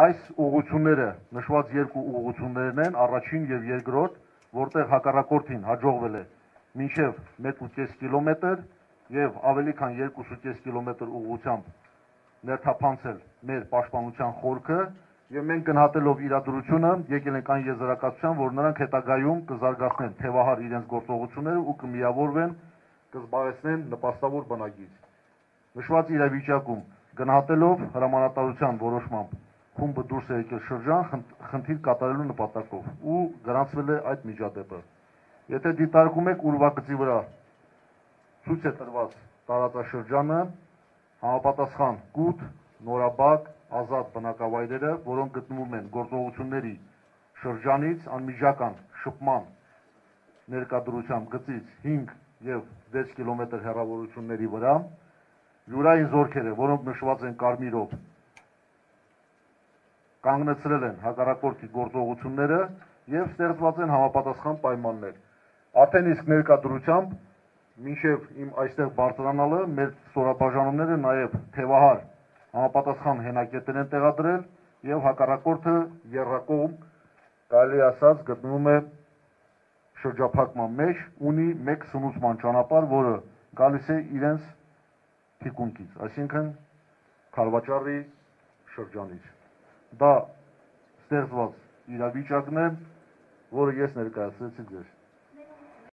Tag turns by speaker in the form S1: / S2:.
S1: այս ուղությունները, նշված երկու ուղություններն են, առաջին եւ երկրորդ, որտեղ հակառակորդին հաջողվել է մինչև 1.5 կիլոմետր եւ ավելի քան 2.5 կիլոմետր ուղղությամբ ներթափանցել մեր պաշտպանության խորքը եւ մենք գնահատելով իրադրությունը եկել ենք այն եզրակացության, որ նրանք հետագայում կզարգացնեն թևահար իրենց գործողությունները ու կմիավորվեն, կզբաղեցնեն նպաստավոր բնագիծ։ Նշված իրավիճակում գնահատելով հրամանատարության որոշմամբ խումբը դուրս է եկել շրջան խնդիր կատարելու նպատակով ու գրանցվել է այդ միջադեպը։ Եթե դիտարկում եք ուրվագծի վրա ցույց է տրված տարածաշրջանը, համապատասխան կուտ, նորաբակ, ազատ բնակավայրերը, որոնք գտնվում են գործողությունների շրջանից անմիջական շփման ներկադրությամբ գծից 5 եւ 6 կիլոմետր հեռավորությունների վրա, յուրային զորքերը, որոնք նշված են կարմիրով, կանգնեցրել են հակառակորդի գործողությունները եւ ստեղծված են համապատասխան պայմաններ։ Արդեն իսկ ներկա դրությամբ մինչև իմ այստեղ բարձրանալը մեր ստորաբաժանումները նաև թևահար համապատասխան հենակետեր են տեղադրել եւ հակառակորդը երրակողմ կարելի ասած գտնվում է շրջափակման մեջ, ունի մեկ սնուցման ճանապարհ, որը գալիս է իրենց թիկունքից, այսինքն Խարվաճարի շրջանից դա ստեղծված իրավիճակն է, որը ես ներկայացրեցի ձեզ։